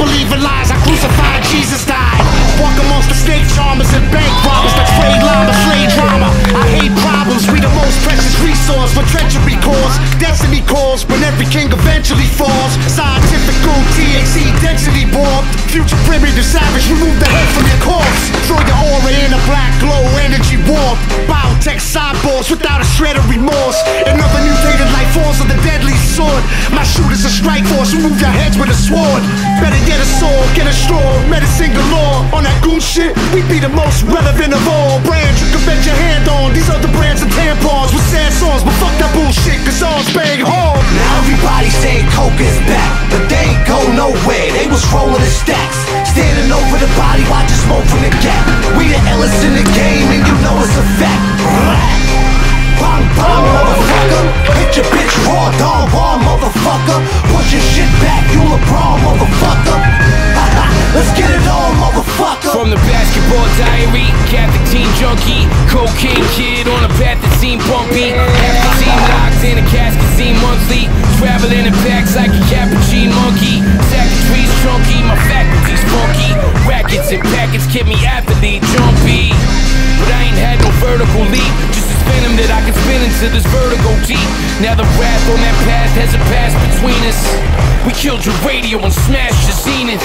believe in lies. I crucified, Jesus died. Walk amongst the snake charmers and bank robbers that trade llama, slave drama. I hate problems. We the most precious resource for treachery cause. Destiny calls when every king eventually falls. Scientifical THC density bomb. Future primitive savage, remove the head from your corpse. Throw your aura in a black glow, energy warmth. Biotech cyborgs without a shred of remorse. Another mutated life forms shooters a strike force, remove your heads with a sword. Better get a sword, get a straw, medicine galore. On that goon shit, we be the most relevant of all brands. You can bet your hand on these other brands of tampons with sad songs, but fuck that bullshit, cause all's bang hard. Now everybody saying Coke is back, but they ain't go nowhere. They was rolling the stacks, standing over the body, watching smoke from the gap. We the illest in the game, and you know it's a fact. From the basketball diary, Catholic teen junkie, cocaine kid on a path that seemed bumpy. Half team locked in a casket seem monthly. Traveling in packs like a cappuccino monkey. Sack trees chunky, my faculty's funky. Rackets and packets keep me athlete jumpy. But I ain't had no vertical leap, just a venom that I can spin into this vertigo deep. Now the wrath on that path has a pass between us. We killed your radio and smashed your zenith.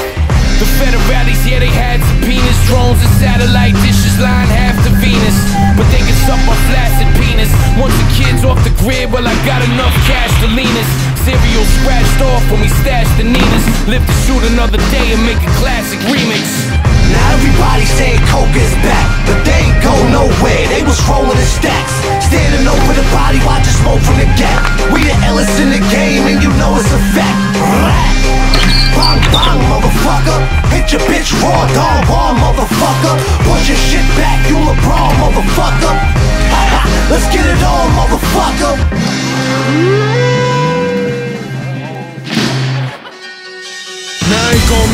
The federales, yeah, they had subpoenas, drones and satellite dishes line half to Venus. But they can suck my flaccid penis. Once the kid's off the grid, well, I got enough cash to lean us. Serial scratched off when we stashed the Ninas. Live to shoot another day and make a classic remix. Now everybody saying Coke is back, but they ain't go nowhere. They was rolling the stacks, standing over the body, watching smoke from the gap. We the illest in the game, and you know it's a fact. Bang bang, motherfucker. Bitch raw, dog raw, motherfucker. Push your shit back, you LeBron, motherfucker. Let's get it on, motherfucker.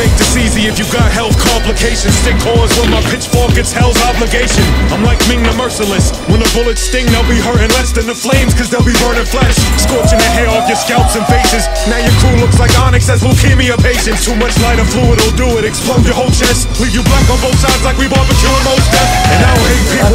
Make this easy if you got health complications. Stick cores with my pitchfork, it's hell's obligation. I'm like Ming the Merciless. When the bullets sting, they'll be hurting less than the flames, cause they'll be burning flesh. Scorching the hair off your scalps and faces. Now your crew looks like Onyx as leukemia patients. Too much lighter fluid will do it. Explode your whole chest. Leave you black on both sides like we barbecuing most death. And I don't hate people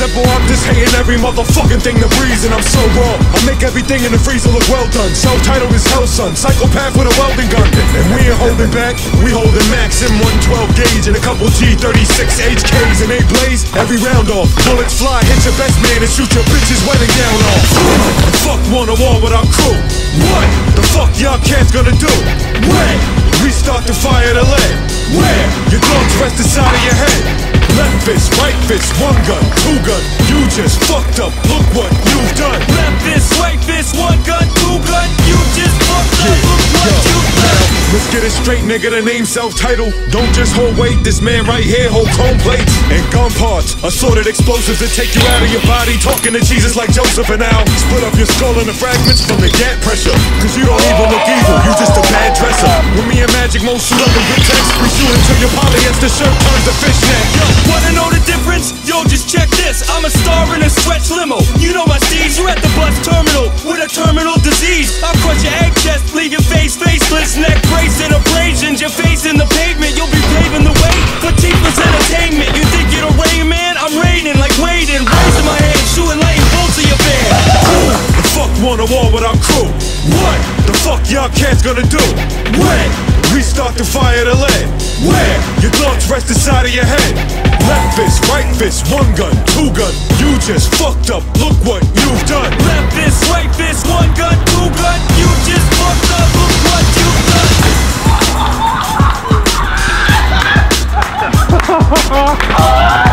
simple, I'm just hating every motherfucking thing that breathes. And I'm so raw. I make everything in the freezer look well done. Celph Titled is Hell Son. Psychopath with a welding gun. And we ain't holding back. We holding max in 112 gauge and a couple G36 HKs and they blaze every round off. Bullets fly, hit your best man and shoot your bitch's wedding gown off. And fuck one a war with our crew. What the fuck y'all cats gonna do? When we start to fire the lead. Where your thumbs rest inside of your head. Left fist, right fist, one gun, two gun. You just fucked up. Look what you've done. Left fist, right fist, one gun, two gun. You just fucked up. Look what Yo, you now, done. let's get it straight, nigga. The name Celph Titled. Don't just hold weight. This man right here hold chrome plates and gun parts, assorted explosives that take you out of your body. Talking to Jesus like Joseph and Al. Split up your skull into fragments from the gat pressure. Cause you don't even look evil. You just a bad dresser. When me and Magic Mo suit up in good text, we shoot until your polyester shirt turns to fishnet. Yo, Wanna know the difference? Yo, just check this. I'm a star in a stretch limo. You know my steez. You're at the bus terminal with a terminal disease. I'll crush your egg chest, leave your face faceless, neck brace and abrasions. Your face in the pavement. You'll be paving the way for T-plus entertainment. You think you're a Rain Man? I'm raining like Raiden, raising my hand, shooting lightning bolts at your van. the fuck want a war with our crew? What the fuck y'all cats gonna do? When we start to fire the lead? Where your thoughts rest inside of your head? Left fist, right fist, one gun, two gun. You just fucked up. Look what you've done. Left fist, right fist, one gun, two gun. You just fucked up. Look what you've done.